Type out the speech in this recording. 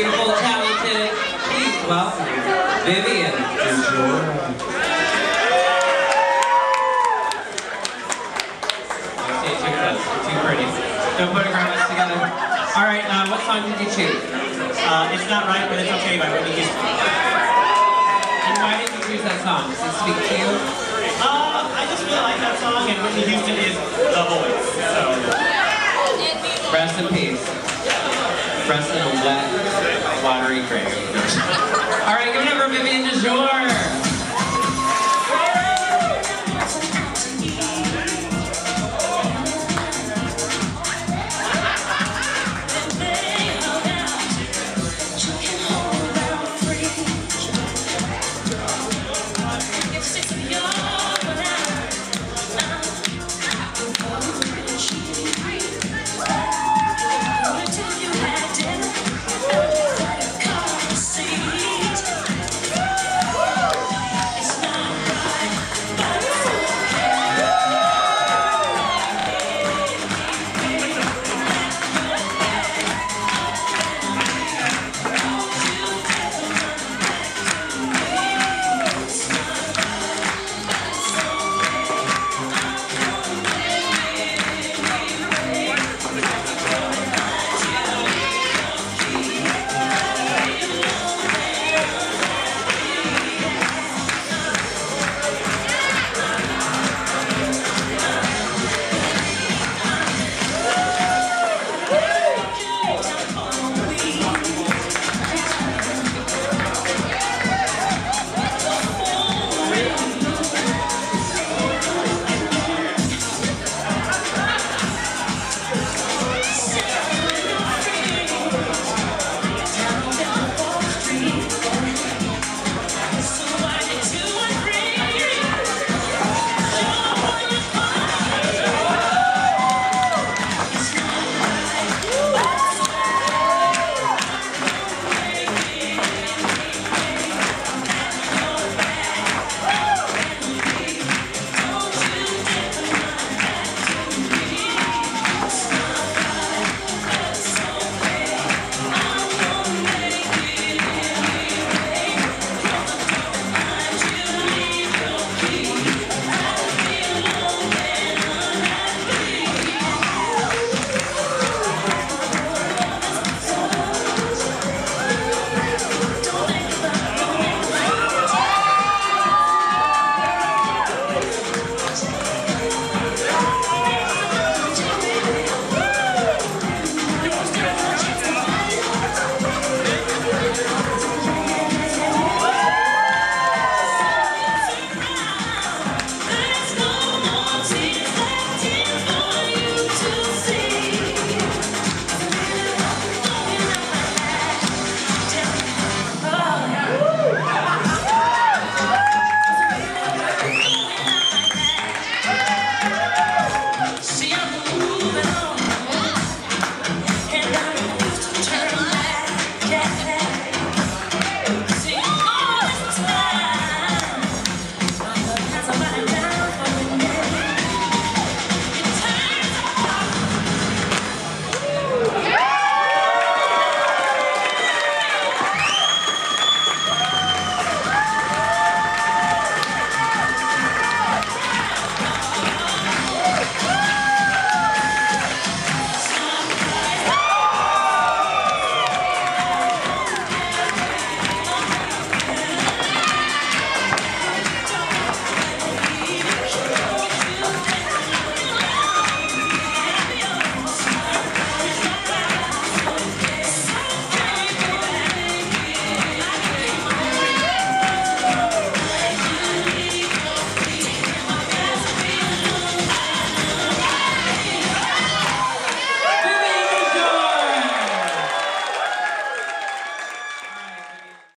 beautiful, talented, please welcome Vivian Stay too close, too pretty. Don't photograph us together. All right, uh, what song did you choose? Uh, it's not right, but it's okay by Whitney Houston. And why did you choose that song? Does it speak to you? Uh, I just really like that song, and Whitney Houston is the voice. So Rest in peace. Wet, watery grave. All right, give it up for Vivian DeJour.